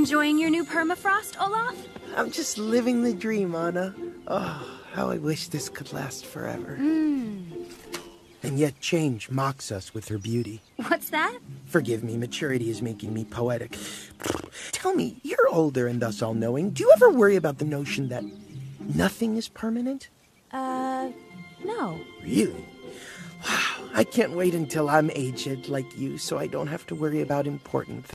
Enjoying your new permafrost, Olaf? I'm just living the dream, Anna. Oh, how I wish this could last forever. Mm. And yet change mocks us with her beauty. What's that? Forgive me, maturity is making me poetic. Tell me, you're older and thus all knowing. Do you ever worry about the notion that nothing is permanent? Uh, no. Really? Wow, I can't wait until I'm aged like you so I don't have to worry about important things.